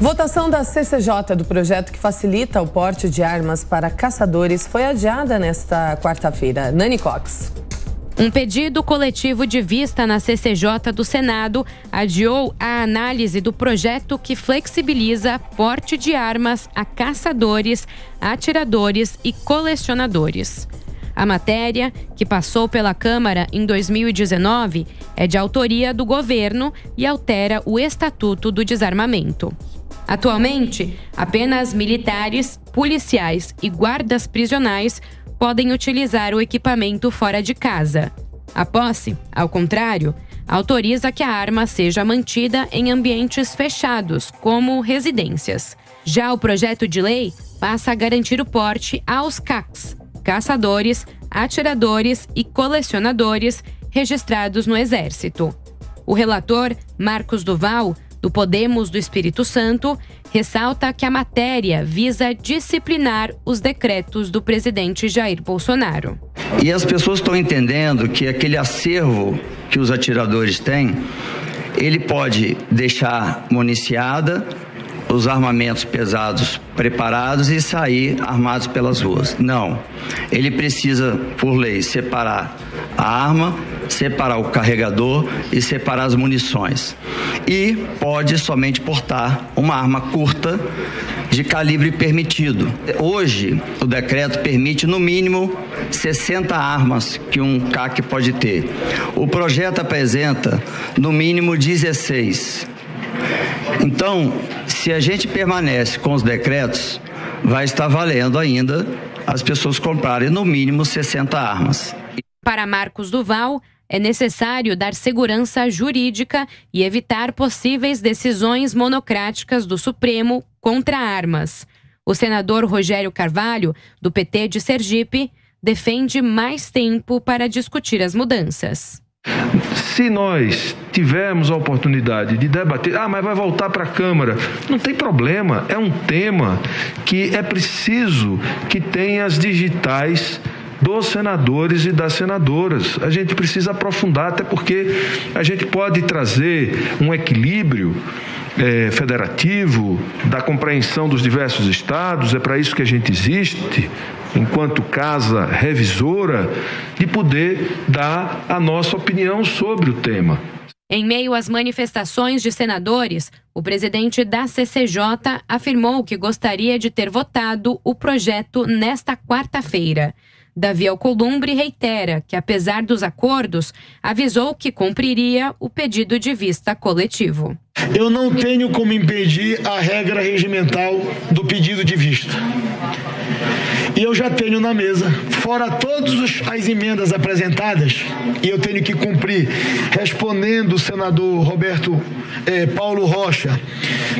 Votação da CCJ do projeto que facilita o porte de armas para caçadores foi adiada nesta quarta-feira. Nani Cox. Um pedido coletivo de vista na CCJ do Senado adiou a análise do projeto que flexibiliza porte de armas a caçadores, atiradores e colecionadores. A matéria, que passou pela Câmara em 2019, é de autoria do governo e altera o Estatuto do Desarmamento. Atualmente, apenas militares, policiais e guardas prisionais podem utilizar o equipamento fora de casa. A posse, ao contrário, autoriza que a arma seja mantida em ambientes fechados, como residências. Já o projeto de lei passa a garantir o porte aos CACs, caçadores, atiradores e colecionadores registrados no Exército. O relator, Marcos Duval, do Podemos do Espírito Santo, ressalta que a matéria visa disciplinar os decretos do presidente Jair Bolsonaro. E as pessoas estão entendendo que aquele acervo que os atiradores têm, ele pode deixar municiada os armamentos pesados preparados e sair armados pelas ruas. Não. Ele precisa, por lei, separar a arma, separar o carregador e separar as munições. E pode somente portar uma arma curta de calibre permitido. Hoje, o decreto permite no mínimo 60 armas que um CAC pode ter. O projeto apresenta no mínimo 16. Então, se a gente permanece com os decretos, vai estar valendo ainda as pessoas comprarem no mínimo 60 armas. Para Marcos Duval, é necessário dar segurança jurídica e evitar possíveis decisões monocráticas do Supremo contra armas. O senador Rogério Carvalho, do PT de Sergipe, defende mais tempo para discutir as mudanças. Se nós tivermos a oportunidade de debater, ah, mas vai voltar para a Câmara, não tem problema, é um tema que é preciso que tenha as digitais dos senadores e das senadoras. A gente precisa aprofundar, até porque a gente pode trazer um equilíbrio é, federativo, da compreensão dos diversos estados, é para isso que a gente existe, enquanto casa revisora, de poder dar a nossa opinião sobre o tema. Em meio às manifestações de senadores, o presidente da CCJ afirmou que gostaria de ter votado o projeto nesta quarta-feira. Davi Alcolumbre reitera que, apesar dos acordos, avisou que cumpriria o pedido de vista coletivo. Eu não tenho como impedir a regra regimental do pedido de vista. E eu já tenho na mesa, fora todas as emendas apresentadas, e eu tenho que cumprir, respondendo o senador Roberto eh, Paulo Rocha,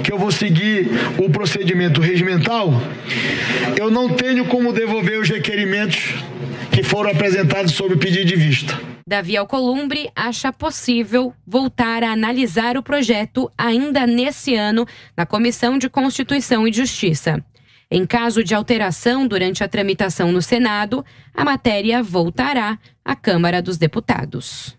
que eu vou seguir o procedimento regimental, eu não tenho como devolver os requerimentos que foram apresentados sobre o pedido de vista. Davi Alcolumbre acha possível voltar a analisar o projeto ainda nesse ano na Comissão de Constituição e Justiça. Em caso de alteração durante a tramitação no Senado, a matéria voltará à Câmara dos Deputados.